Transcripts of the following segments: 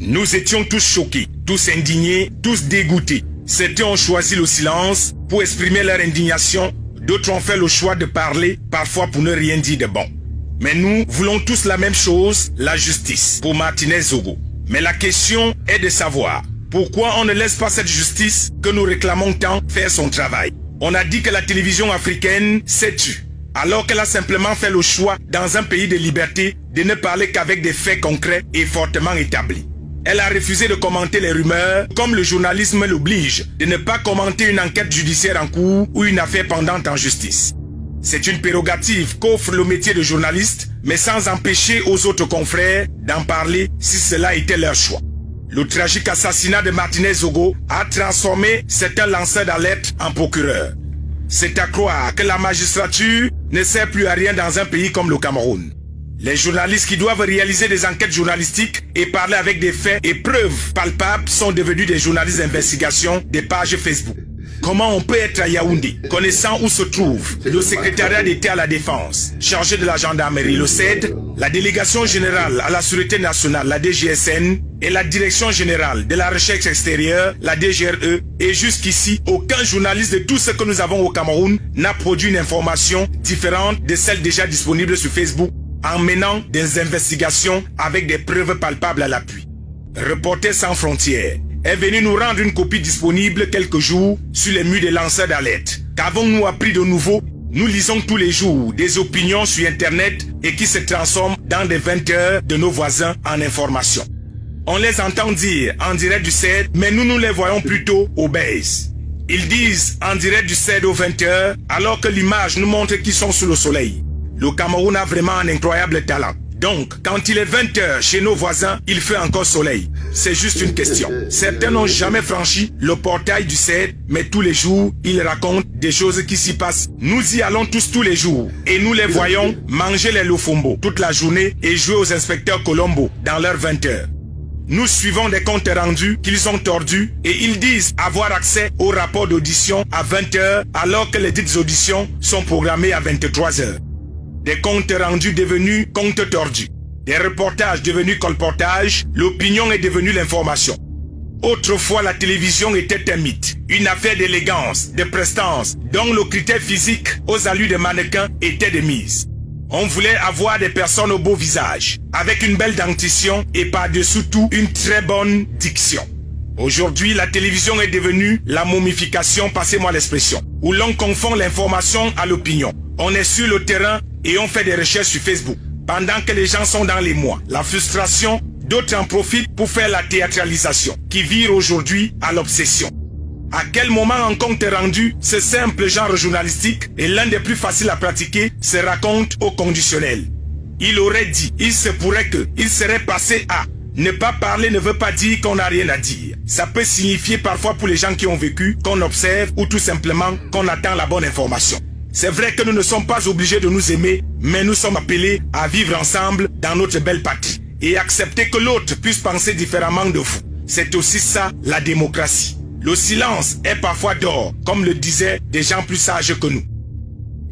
Nous étions tous choqués, tous indignés, tous dégoûtés. Certains ont choisi le silence pour exprimer leur indignation, d'autres ont fait le choix de parler, parfois pour ne rien dire de bon. Mais nous voulons tous la même chose, la justice, pour Martinez Zogo. Mais la question est de savoir pourquoi on ne laisse pas cette justice que nous réclamons tant faire son travail. On a dit que la télévision africaine s'est tue, alors qu'elle a simplement fait le choix, dans un pays de liberté, de ne parler qu'avec des faits concrets et fortement établis. Elle a refusé de commenter les rumeurs, comme le journalisme l'oblige, de ne pas commenter une enquête judiciaire en cours ou une affaire pendante en justice. C'est une prérogative qu'offre le métier de journaliste, mais sans empêcher aux autres confrères d'en parler si cela était leur choix. Le tragique assassinat de Martinez Zogo a transformé certains lanceurs d'alerte en procureurs. C'est à croire que la magistrature ne sert plus à rien dans un pays comme le Cameroun. Les journalistes qui doivent réaliser des enquêtes journalistiques et parler avec des faits et preuves palpables sont devenus des journalistes d'investigation des pages Facebook. Comment on peut être à Yaoundé, connaissant où se trouve le secrétariat d'État à la Défense, chargé de la gendarmerie, le CED, la délégation générale à la Sûreté nationale, la DGSN, et la direction générale de la recherche extérieure, la DGRE, et jusqu'ici, aucun journaliste de tout ce que nous avons au Cameroun n'a produit une information différente de celle déjà disponible sur Facebook en menant des investigations avec des preuves palpables à l'appui. Reporters sans frontières est venu nous rendre une copie disponible quelques jours sur les murs des lanceurs d'alerte. Qu'avons-nous appris de nouveau? Nous lisons tous les jours des opinions sur Internet et qui se transforment dans des 20 heures de nos voisins en information. On les entend dire en direct du CED, mais nous nous les voyons plutôt base. Ils disent en direct du CED aux 20 heures, alors que l'image nous montre qu'ils sont sous le soleil. Le Cameroun a vraiment un incroyable talent. Donc, quand il est 20h chez nos voisins, il fait encore soleil. C'est juste une question. Certains n'ont jamais franchi le portail du CED, mais tous les jours, ils racontent des choses qui s'y passent. Nous y allons tous tous les jours et nous les voyons manger les lofombo toute la journée et jouer aux inspecteurs Colombo dans leurs 20h. Nous suivons des comptes rendus qu'ils ont tordus et ils disent avoir accès au rapport d'audition à 20h alors que les dites auditions sont programmées à 23h des comptes rendus devenus comptes tordus, des reportages devenus colportages, l'opinion est devenue l'information. Autrefois, la télévision était un mythe, une affaire d'élégance, de prestance, dont le critère physique aux allures des mannequins était de mise. On voulait avoir des personnes au beau visage, avec une belle dentition et par-dessous tout une très bonne diction. Aujourd'hui, la télévision est devenue la momification, passez-moi l'expression, où l'on confond l'information à l'opinion. On est sur le terrain et on fait des recherches sur Facebook. Pendant que les gens sont dans les mois, la frustration, d'autres en profitent pour faire la théâtralisation, qui vire aujourd'hui à l'obsession. À quel moment en compte rendu, ce simple genre journalistique est l'un des plus faciles à pratiquer, se raconte au conditionnel. Il aurait dit, il se pourrait que, il serait passé à. Ne pas parler ne veut pas dire qu'on n'a rien à dire. Ça peut signifier parfois pour les gens qui ont vécu, qu'on observe ou tout simplement qu'on attend la bonne information. C'est vrai que nous ne sommes pas obligés de nous aimer, mais nous sommes appelés à vivre ensemble dans notre belle patrie et accepter que l'autre puisse penser différemment de vous. C'est aussi ça la démocratie. Le silence est parfois d'or, comme le disaient des gens plus sages que nous.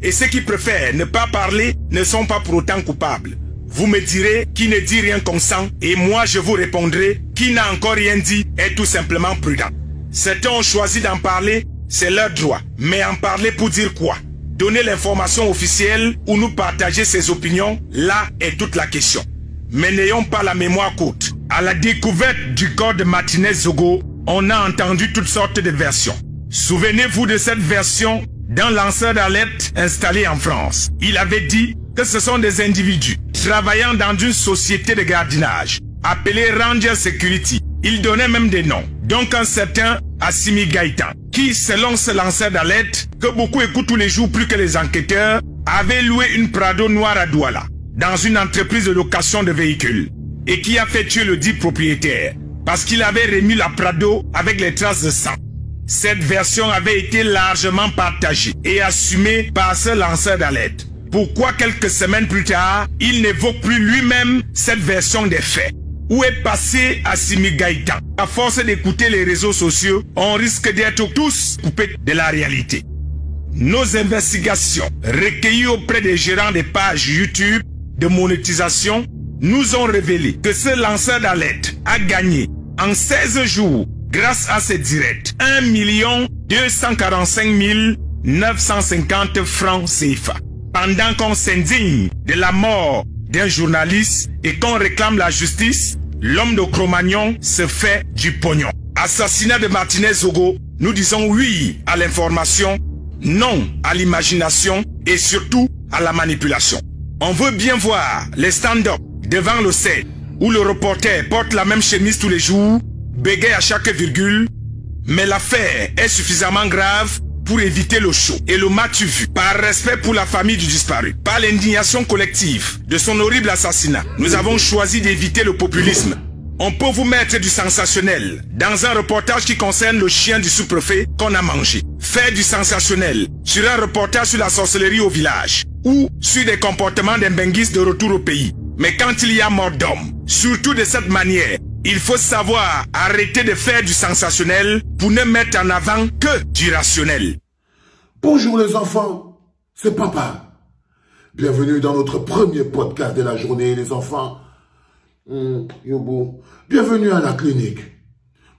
Et ceux qui préfèrent ne pas parler ne sont pas pour autant coupables. Vous me direz qui ne dit rien consent et moi je vous répondrai qui n'a encore rien dit est tout simplement prudent. Certains ont choisi d'en parler, c'est leur droit. Mais en parler pour dire quoi? Donner l'information officielle ou nous partager ses opinions, là est toute la question. Mais n'ayons pas la mémoire courte. À la découverte du corps de Martinez Zogo, on a entendu toutes sortes de versions. Souvenez-vous de cette version d'un lanceur d'alerte installé en France. Il avait dit que ce sont des individus travaillant dans une société de gardinage appelée Ranger Security. Il donnait même des noms. Donc un certain Assimi Gaïtan, qui, selon ce lanceur d'alerte, que beaucoup écoutent tous les jours plus que les enquêteurs, avait loué une Prado noire à Douala, dans une entreprise de location de véhicules, et qui a fait tuer le dit propriétaire, parce qu'il avait remis la Prado avec les traces de sang. Cette version avait été largement partagée et assumée par ce lanceur d'alerte. Pourquoi quelques semaines plus tard, il n'évoque plus lui-même cette version des faits? Où est passé Assimi Gaïta? À force d'écouter les réseaux sociaux, on risque d'être tous coupés de la réalité. Nos investigations, recueillies auprès des gérants des pages YouTube de monétisation, nous ont révélé que ce lanceur d'alerte a gagné en 16 jours, grâce à ces directs, 1 245 950 francs CFA. Pendant qu'on s'indigne de la mort d'un journaliste et qu'on réclame la justice, l'homme de Cro-Magnon se fait du pognon. Assassinat de Martinez Zogo, nous disons oui à l'information, non à l'imagination et surtout à la manipulation. On veut bien voir les stand-up devant le set où le reporter porte la même chemise tous les jours, bégaye à chaque virgule, mais l'affaire est suffisamment grave pour éviter le show et le match vu. Par respect pour la famille du disparu, par l'indignation collective de son horrible assassinat, nous avons choisi d'éviter le populisme. On peut vous mettre du sensationnel dans un reportage qui concerne le chien du sous-préfet qu'on a mangé. Faire du sensationnel sur un reportage sur la sorcellerie au village ou sur des comportements d'un benguiste de retour au pays. Mais quand il y a mort d'homme, surtout de cette manière, il faut savoir arrêter de faire du sensationnel pour ne mettre en avant que du rationnel. Bonjour les enfants, c'est papa. Bienvenue dans notre premier podcast de la journée les enfants. Yobo, bienvenue à la clinique.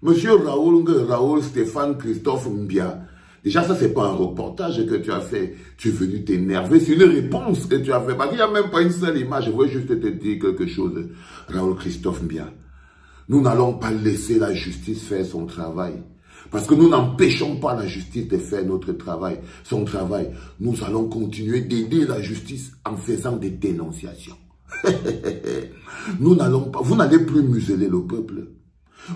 Monsieur Raoul, Raoul Stéphane Christophe Mbia. Déjà, ça, c'est pas un reportage que tu as fait. Tu es venu t'énerver. C'est une réponse que tu as fait. Parce qu'il n'y a même pas une seule image. Je veux juste te dire quelque chose. Raoul Christophe Mbia. Nous n'allons pas laisser la justice faire son travail. Parce que nous n'empêchons pas la justice de faire notre travail, son travail. Nous allons continuer d'aider la justice en faisant des dénonciations. nous n'allons pas, vous n'allez plus museler le peuple.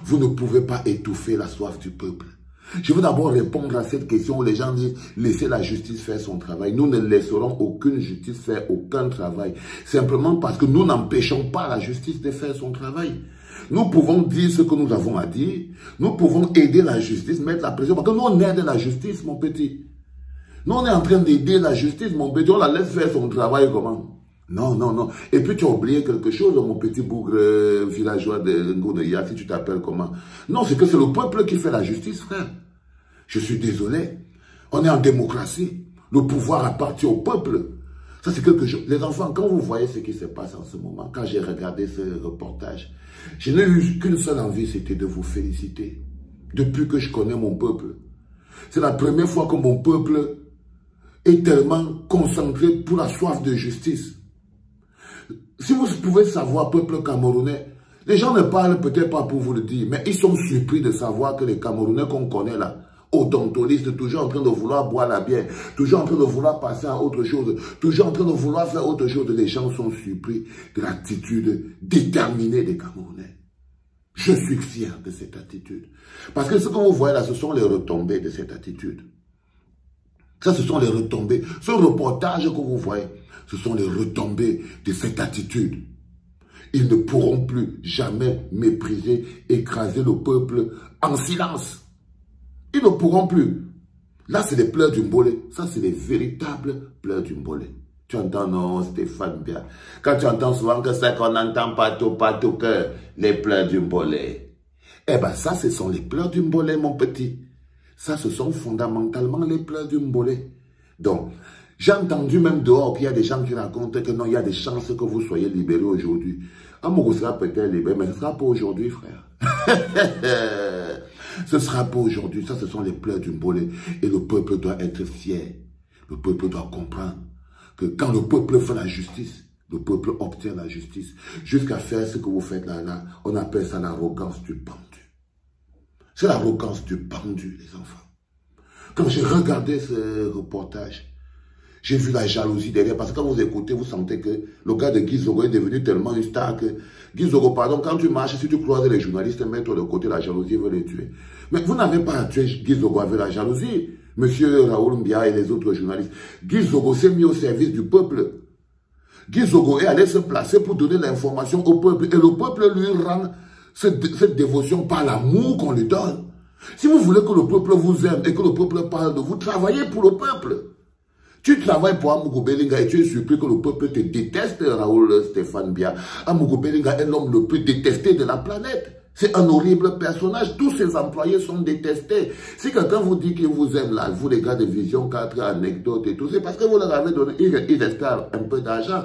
Vous ne pouvez pas étouffer la soif du peuple. Je veux d'abord répondre à cette question où les gens disent laissez la justice faire son travail. Nous ne laisserons aucune justice faire aucun travail. Simplement parce que nous n'empêchons pas la justice de faire son travail. Nous pouvons dire ce que nous avons à dire. Nous pouvons aider la justice, mettre la pression. Parce que nous, on aide la justice, mon petit. Nous, on est en train d'aider la justice, mon petit. On la laisse faire son travail comment? Non, non, non. Et puis, tu as oublié quelque chose, mon petit bougre euh, villageois de Ngouneya, si tu t'appelles comment? Non, c'est que c'est le peuple qui fait la justice, frère. Je suis désolé. On est en démocratie. Le pouvoir appartient au peuple. Ça, c'est quelque chose. Les enfants, quand vous voyez ce qui se passe en ce moment, quand j'ai regardé ce reportage, je n'ai eu qu'une seule envie, c'était de vous féliciter. Depuis que je connais mon peuple. C'est la première fois que mon peuple est tellement concentré pour la soif de justice. Si vous pouvez savoir, peuple camerounais, les gens ne parlent peut-être pas pour vous le dire, mais ils sont surpris de savoir que les Camerounais qu'on connaît là, odontoliste, toujours en train de vouloir boire la bière, toujours en train de vouloir passer à autre chose, toujours en train de vouloir faire autre chose. Les gens sont surpris de l'attitude déterminée des Camerounais. Je suis fier de cette attitude. Parce que ce que vous voyez là, ce sont les retombées de cette attitude. Ça, ce sont les retombées. Ce reportage que vous voyez, ce sont les retombées de cette attitude. Ils ne pourront plus jamais mépriser, écraser le peuple en silence. Ils ne pourront plus. Là, c'est les pleurs du mbolé. Ça, c'est les véritables pleurs du mbolé. Tu entends, non, Stéphane, bien. Quand tu entends souvent que c'est qu'on n'entend pas tout, pas tout que les pleurs du mbolé. Eh bien, ça, ce sont les pleurs du mbolé, mon petit. Ça, ce sont fondamentalement les pleurs du mbolé. Donc, j'ai entendu même dehors qu'il y a des gens qui racontent que non, il y a des chances que vous soyez libérés aujourd'hui. Amoureux sera peut-être libéré, mais ce ne sera pas aujourd'hui, frère. Ce sera pas aujourd'hui. Ça, ce sont les pleurs du bolé. Et le peuple doit être fier. Le peuple doit comprendre que quand le peuple fait la justice, le peuple obtient la justice. Jusqu'à faire ce que vous faites là, là, on appelle ça l'arrogance du pendu. C'est l'arrogance du pendu, les enfants. Quand j'ai regardé ce reportage, j'ai vu la jalousie derrière, parce que quand vous écoutez, vous sentez que le gars de Guizoro est devenu tellement une star que Guizoro, pardon, quand tu marches, si tu croises les journalistes, mettre de côté la jalousie, veut les tuer. Mais vous n'avez pas à tuer Guizoro avec la jalousie. Monsieur Raoul Mbia et les autres journalistes. Guizoro s'est mis au service du peuple. Guizoro est allé se placer pour donner l'information au peuple. Et le peuple lui rend cette, cette dévotion par l'amour qu'on lui donne. Si vous voulez que le peuple vous aime et que le peuple parle de vous, travaillez pour le peuple. Tu travailles pour Amougou Belinga et tu es surpris que le peuple te déteste, Raoul Stéphane Bia. Amougou Belinga est l'homme le plus détesté de la planète. C'est un horrible personnage. Tous ses employés sont détestés. Si quelqu'un vous dit qu'il vous aime là, vous les gars de Vision 4, anecdotes et tout, c'est parce que vous leur avez donné, il, espère un peu d'argent.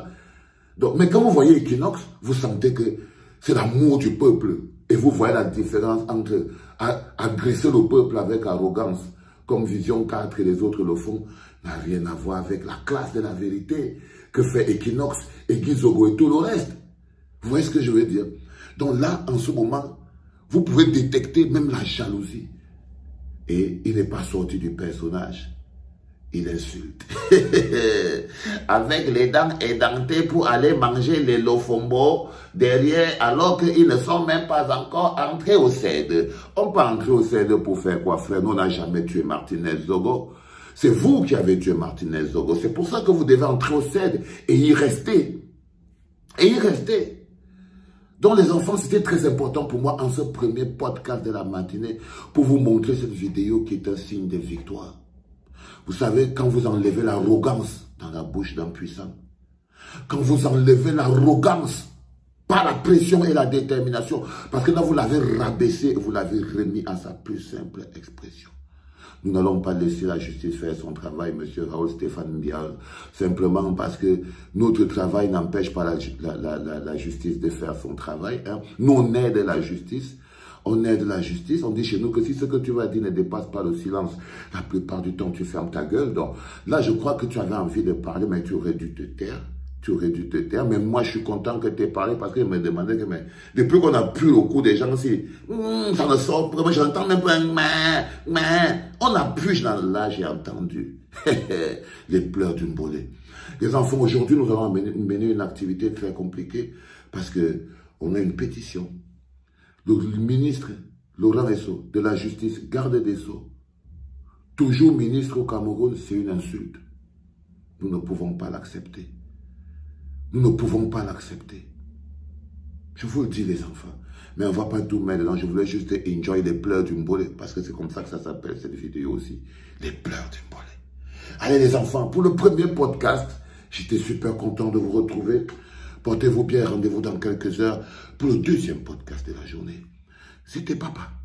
Donc, mais quand vous voyez Equinox, vous sentez que c'est l'amour du peuple Et vous voyez la différence entre agresser le peuple avec arrogance, comme Vision 4 et les autres le font, n'a rien à voir avec la classe de la vérité que fait Equinox et Gizogo et tout le reste. Vous voyez ce que je veux dire? Donc là, en ce moment, vous pouvez détecter même la jalousie. Et il n'est pas sorti du personnage il insulte. Avec les dents édentées pour aller manger les lofombo derrière, alors qu'ils ne sont même pas encore entrés au CED. On peut entrer au CED pour faire quoi, frère? Nous, on n'a jamais tué Martinez Zogo. C'est vous qui avez tué Martinez Zogo. C'est pour ça que vous devez entrer au CED et y rester. Et y rester. Donc les enfants, c'était très important pour moi en ce premier podcast de la matinée pour vous montrer cette vidéo qui est un signe de victoire. Vous savez, quand vous enlevez l'arrogance dans la bouche d'un puissant, quand vous enlevez l'arrogance par la pression et la détermination, parce que là, vous l'avez rabaissé, vous l'avez remis à sa plus simple expression. Nous n'allons pas laisser la justice faire son travail, monsieur Raoul Stéphane Bial, simplement parce que notre travail n'empêche pas la, justice de faire son travail. Hein. Nous, on aide la justice, on aide la justice, on dit chez nous que si ce que tu vas dire ne dépasse pas le silence, la plupart du temps tu fermes ta gueule. Donc là, je crois que tu avais envie de parler, mais tu aurais dû te taire. Tu aurais dû te taire. Mais moi, je suis content que tu aies parlé parce qu'il me demandait que, mais, depuis qu'on a pu au coup des gens, si, hmm, ça ne sort pas, j'entends même pas, mais, mais, on a pu, là, j'ai entendu les pleurs d'une bolée. Les enfants, aujourd'hui, nous allons mener une activité très compliquée parce que on a une pétition le ministre Laurent Esso de la justice, garde des Sceaux, toujours ministre au Cameroun, c'est une insulte. Nous ne pouvons pas l'accepter. Nous ne pouvons pas l'accepter. Je vous le dis les enfants. Mais on ne va pas tout mettre. Je voulais juste enjoy les pleurs d'une bolée. Parce que c'est comme ça que ça s'appelle cette vidéo aussi. Les pleurs d'une bolée. Allez les enfants, pour le premier podcast, j'étais super content de vous retrouver. Portez-vous bien, rendez-vous dans quelques heures pour le deuxième podcast de la journée. C'était papa.